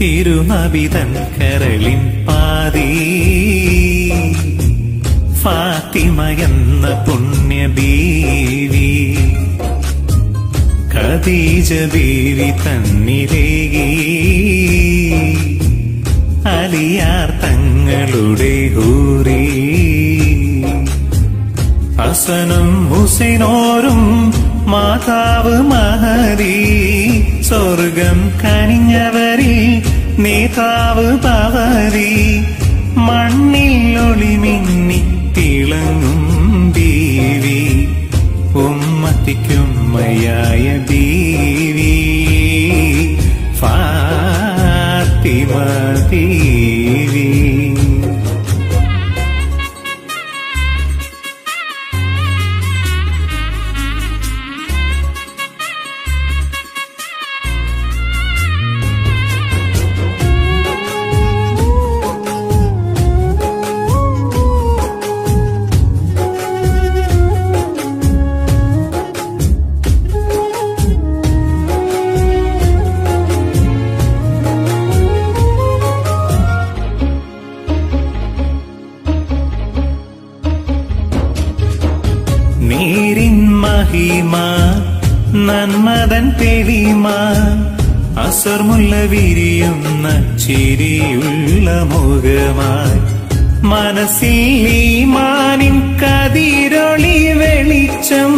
തിരുനബിതൻ കരളിൻ പാതി ഫാത്തിമയെന്ന എന്ന പുണ്യ ബീവി. ഖദീജ ബീവി തന്നിലേകി. അലിയാർ തങ്ങളുടെ ഹൂറി. ഹസനും ഹുസൈനോരും മാതാവ് മഹരി സ്വർഗം കനിഞ്ഞവരിൽ നേതാവ് തവരി മണ്ണിൽ ഒളിമിന്നി തിളങ്ങും ദേവി. ഉമ്മത്തിക്കുമ്മയായ ദേവി. ഫാത്തിമ ദേവി. നീരിൻ മഹിമ നന്മതൻ തെളിമ അസർമുല്ല വിരിയുന്ന ചിരിയുള്ള മുഖമായി മനസ്സിൽ ഈമാനിൻ കതിരൊളി വെളിച്ചം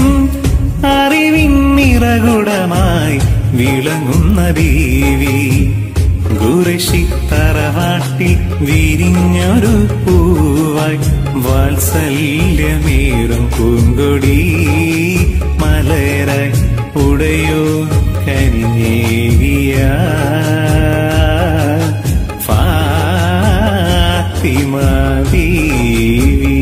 അറിവിൻ നിറകുടമായി വിളങ്ങുന്ന ബീവി ഗുരശി തറവാട്ടിൽ വിരിഞ്ഞൊരു പൂവായി. വാത്സല്യമേറും പൂങ്കൊടി മലരായി ഉടയോ കനിഞ്ഞേകിയ ഫാത്തിമ ബീവി